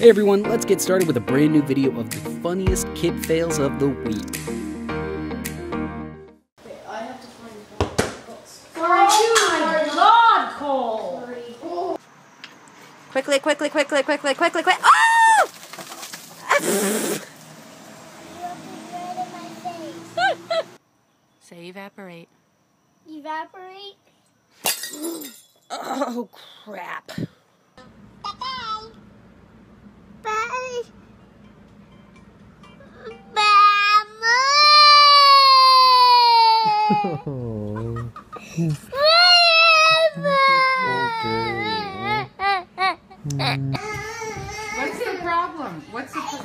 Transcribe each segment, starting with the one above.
Hey everyone, let's get started with a brand new video of the funniest kid fails of the week. I have to find books. Oh my God, Cole! Quickly, quickly, quickly, quickly, quickly, quickly. Oh! Say evaporate. Evaporate. Oh, crap. What's the problem? What's the pro-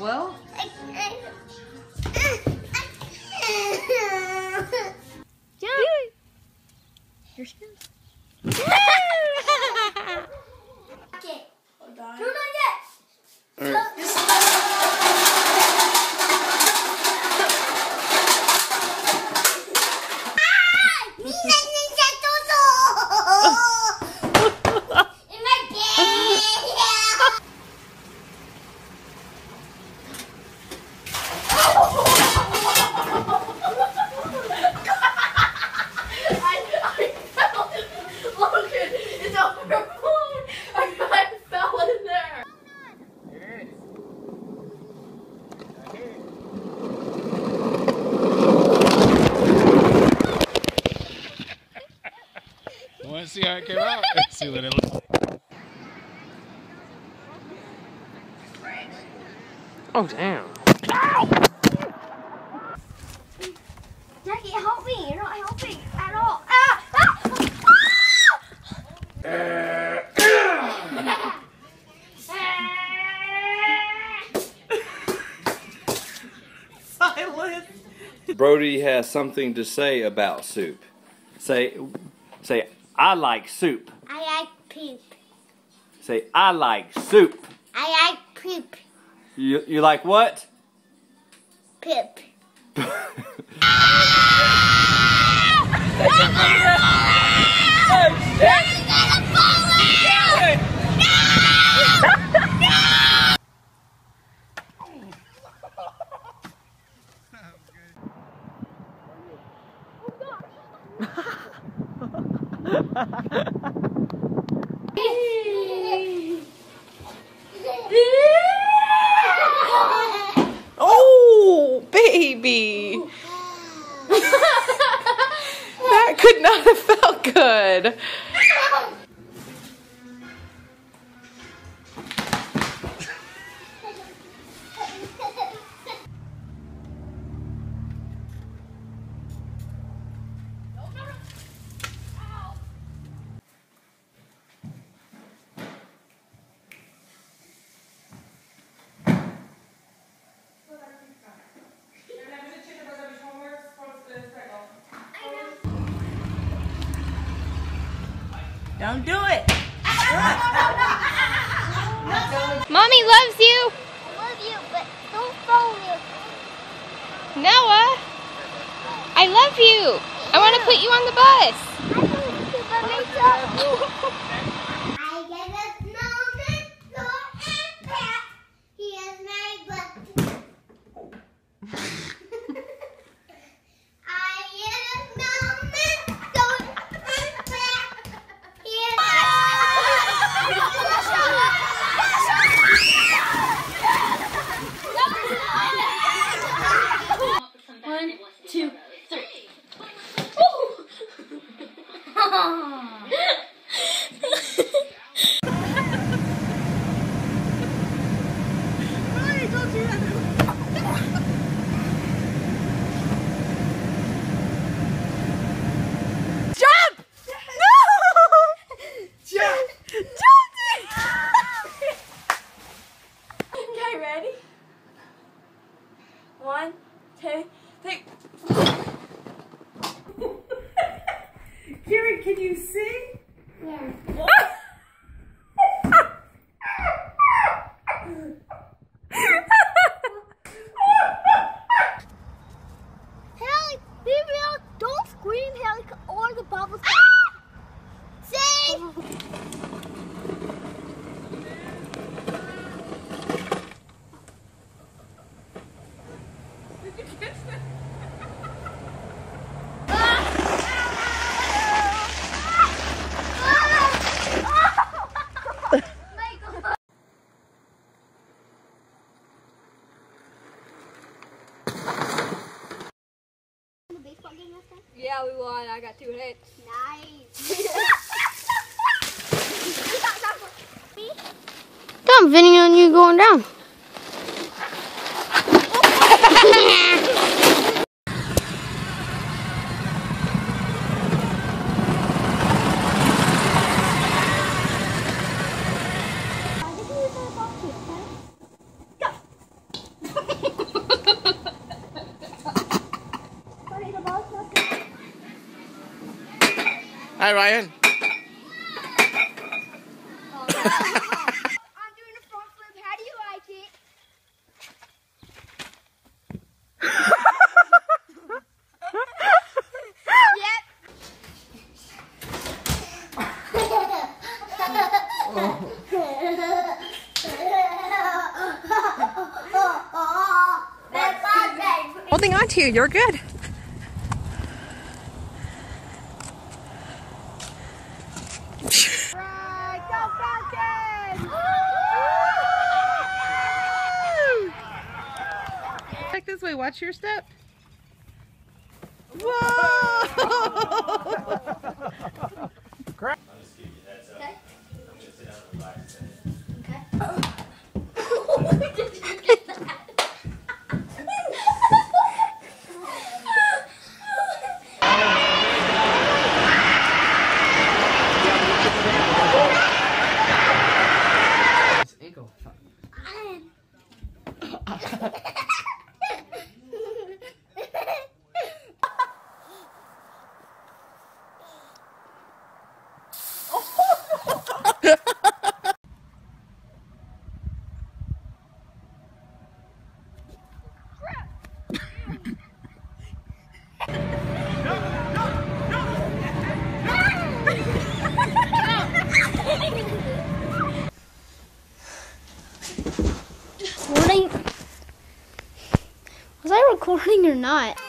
well? Your skin. Okay. Hold on. Do not yet. In my bed. I, I fell. Logan, it's over the phone. I, I fell in there. I want to see how it came out. see what it looks like. Oh, damn. Jackie, help me. You're not helping at all. Ah! Brody has something to say about soup. Say, say, I like soup. I like poop. Say, I like soup. I like poop. You, you like what? Poop. baby. that could not have felt good. Don't do it. Mommy loves you. I love you, but don't follow me. Noah. I love you. I want to put you on the bus. I don't keep on myself. I get a snowman, so and pat. He is my butt. I get a snowman, so and pat. He is One, two, three. Lie, I got two hits. Nice. I'm videoing on you going down. Hi, Ryan. I'm doing a front flip. How do you like it? yep. Holding on to you. You're good. Right, go Falcons! Back this way. Watch your step. Whoa! Did you get that? Ankle. Recording? Was I recording or not?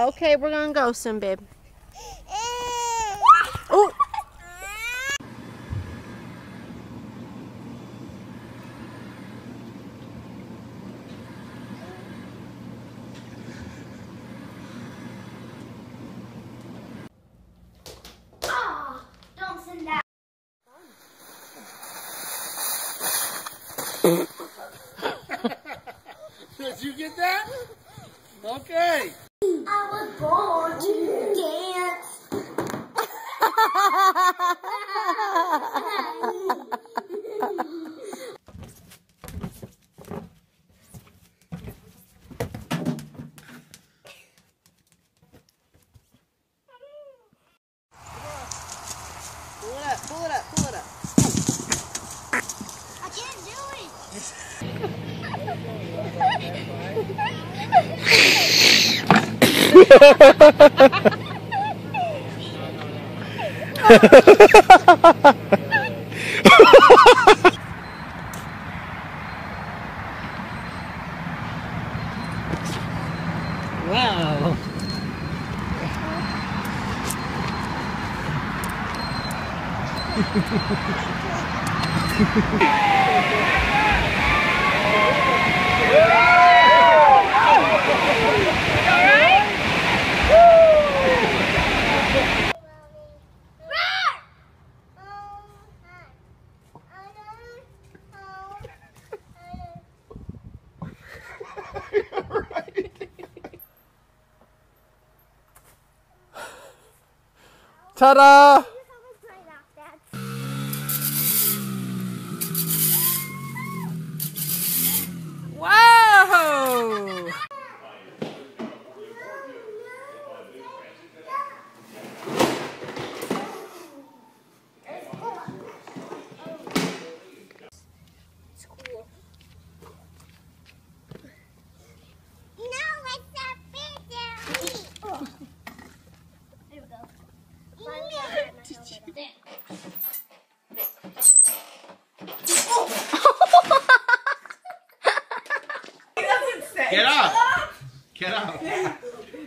Okay, we're gonna go soon, babe. Oh, Ah, don't send that. Did you get that? Okay. I was born to dance. pull it up, pull it up, pull it up. I can't do it. Wow. Ta-da! Whoa! No, it's a picture. There we go. Get up. Get up!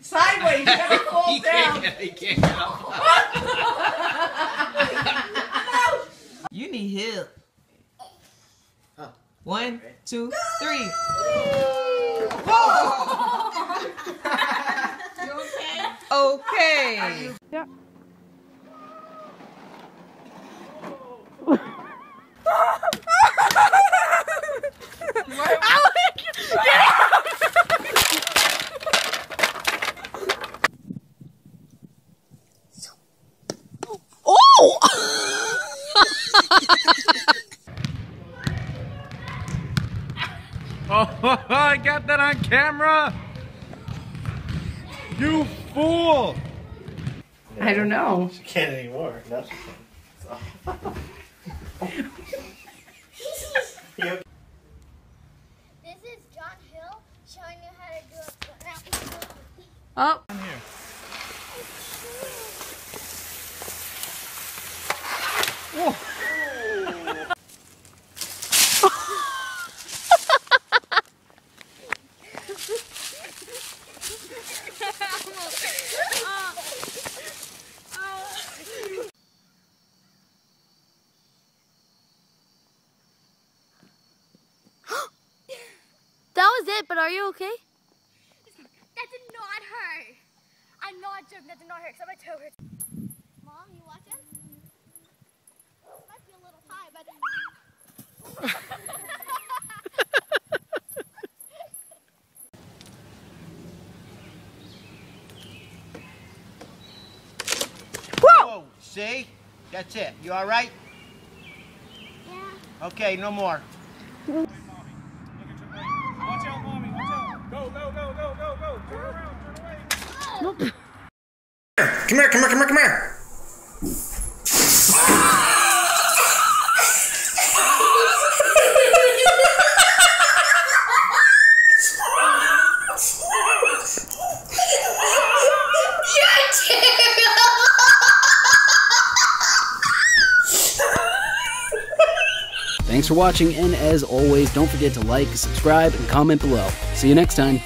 Sideways, you gotta fall He down. can't, he can't get up. You need help. One, two, three. Okay. Oh, I got that on camera. You fool. I don't know. She can't anymore. Now she can. This is John Hill showing you how to do a burnout. Oh, That was it, but are you okay? That did not hurt. I'm. That did not hurt. Cause my toe hurts. Mom, you watching? Might be a little high, but. Whoa! See? That's it. You all right? Yeah. Okay, no more. Watch Come here, come here, come here, come here. Thanks for watching, and as always, don't forget to like, subscribe, and comment below. See you next time.